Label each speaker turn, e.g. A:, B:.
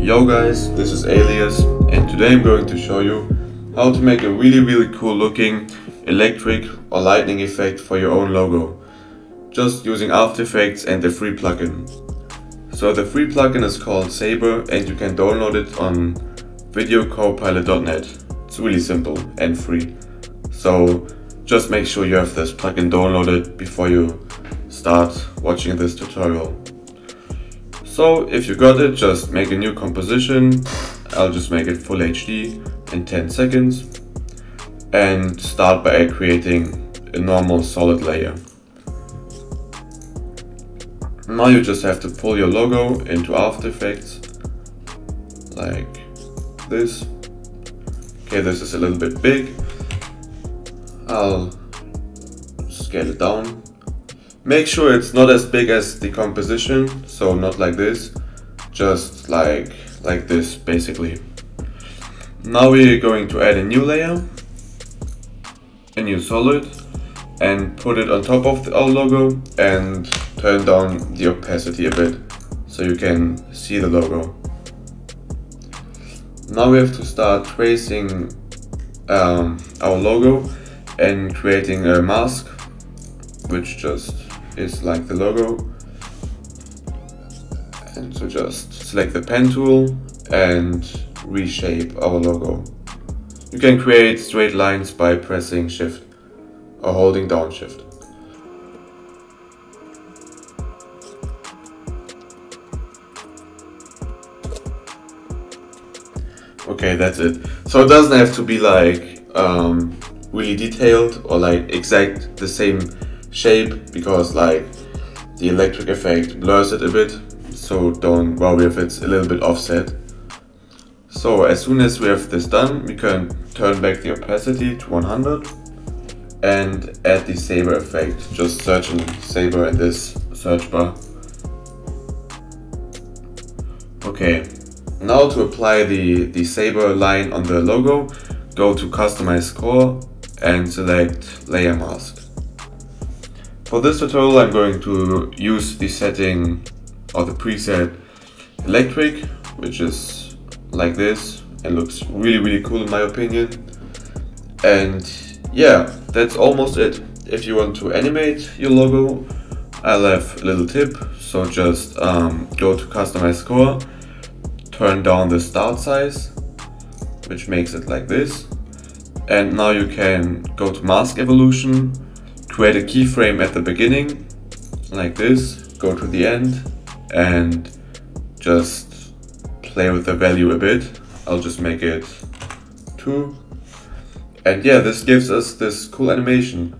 A: Yo guys, this is Alias and today I'm going to show you how to make a really really cool looking electric or lightning effect for your own logo just using After Effects and the free plugin. So the free plugin is called Saber and you can download it on videocopilot.net. It's really simple and free. So just make sure you have this plugin downloaded before you start watching this tutorial. So if you got it, just make a new composition. I'll just make it full HD in 10 seconds and start by creating a normal solid layer. Now you just have to pull your logo into After Effects like this. Okay, this is a little bit big. I'll scale it down Make sure it's not as big as the composition, so not like this, just like, like this basically. Now we're going to add a new layer, a new solid, and put it on top of the, our logo and turn down the opacity a bit so you can see the logo. Now we have to start tracing um, our logo and creating a mask which just is like the logo. And so just select the pen tool and reshape our logo. You can create straight lines by pressing shift or holding down shift. Okay, that's it. So it doesn't have to be like um, really detailed or like exact the same shape because like the electric effect blurs it a bit so don't worry if it's a little bit offset. So as soon as we have this done we can turn back the opacity to 100 and add the saber effect. Just search in saber in this search bar. Okay, now to apply the, the saber line on the logo, go to customize core and select layer mask. For this tutorial I'm going to use the setting or the preset electric which is like this. And looks really really cool in my opinion. And yeah that's almost it. If you want to animate your logo I'll have a little tip. So just um, go to customize core turn down the start size which makes it like this. And now you can go to mask evolution create a keyframe at the beginning, like this, go to the end, and just play with the value a bit. I'll just make it 2. And yeah, this gives us this cool animation.